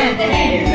Amen.